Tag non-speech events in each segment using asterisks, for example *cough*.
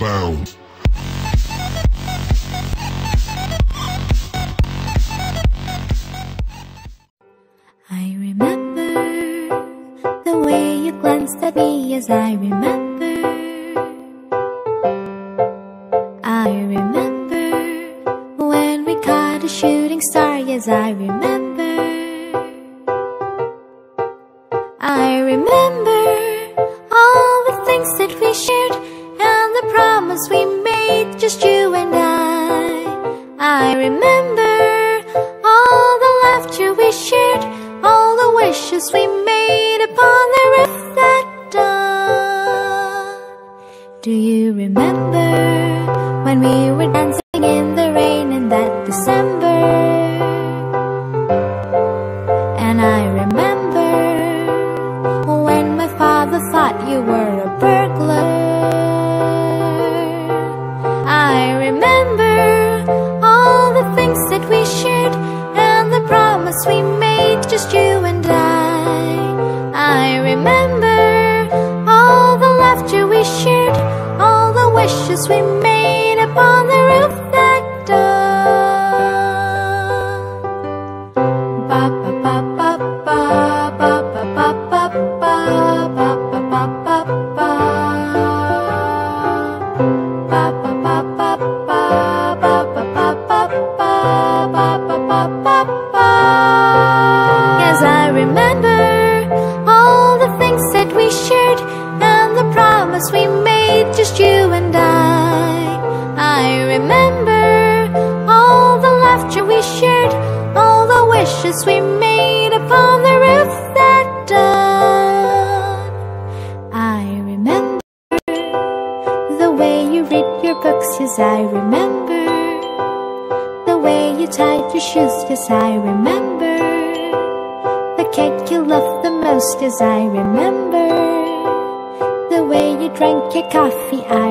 bounce. I remember the way you glanced at me as I remember. I remember when we caught a shooting star, yes, I remember. We shared, all the wishes we made upon the roof that dawn. Do you remember when we were dancing in the rain in that December? And I remember when my father thought you were upon the roof that. Yes, I remember all the things that we shared and the promise we made, just you and remember all the laughter we shared, all the wishes we made upon the roof that dawn. I remember the way you read your books, yes, I remember. The way you tied your shoes, yes, I remember. The cake you loved the most, yes, I remember. The way you drank your coffee, I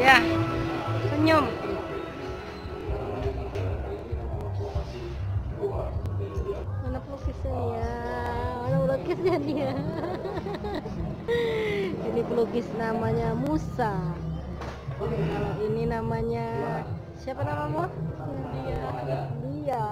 Dia senyum. Mana pelukisnya dia? Mana pelukisnya dia? *laughs* ini pelukis namanya Musa. Kalau ini namanya siapa namamu? Dia. Dia.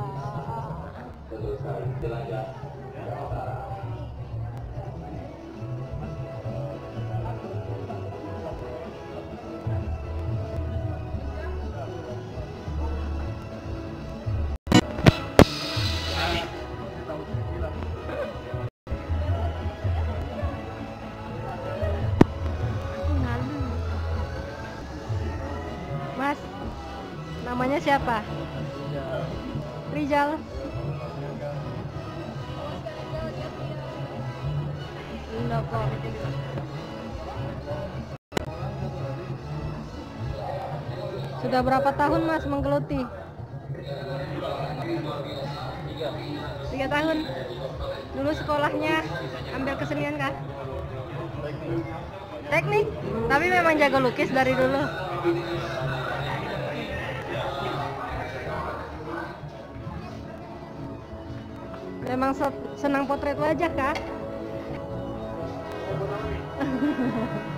Siapa? Rizal. Sudah berapa tahun Mas menggeluti? Tiga tahun. Dulu sekolahnya ambil kesenian kah? Teknik. Tapi memang jago lukis dari dulu. Memang senang potret wajah, Kak? *laughs*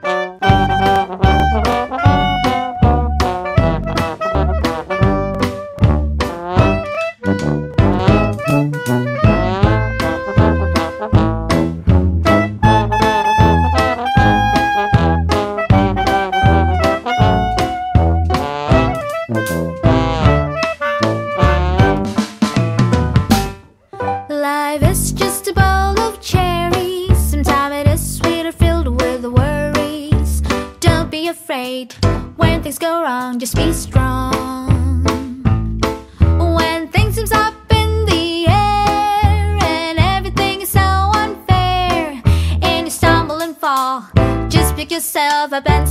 wrong, just be strong. When things seem up in the air and everything is so unfair, and you stumble and fall, just pick yourself up and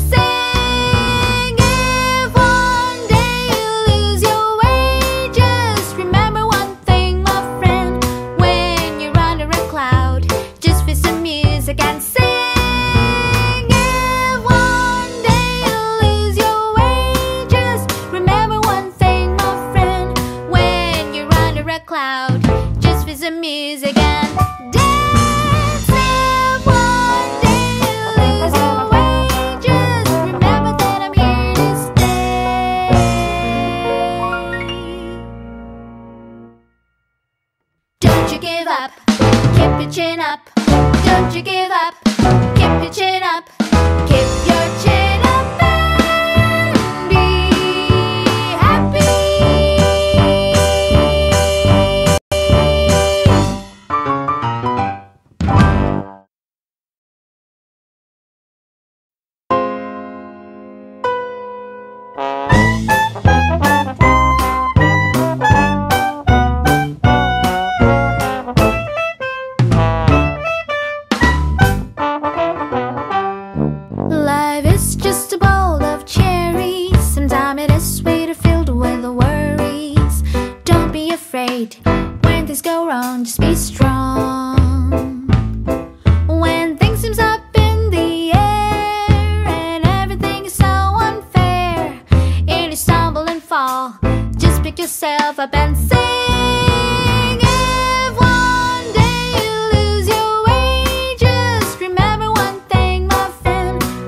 seems up in the air and everything is so unfair. And you stumble and fall. Just pick yourself up and sing. If one day you lose your way, just remember one thing.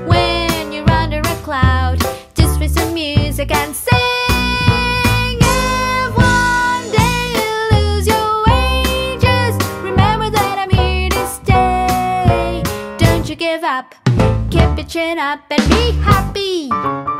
When you're under a cloud, just music and sing. your chin up and be happy.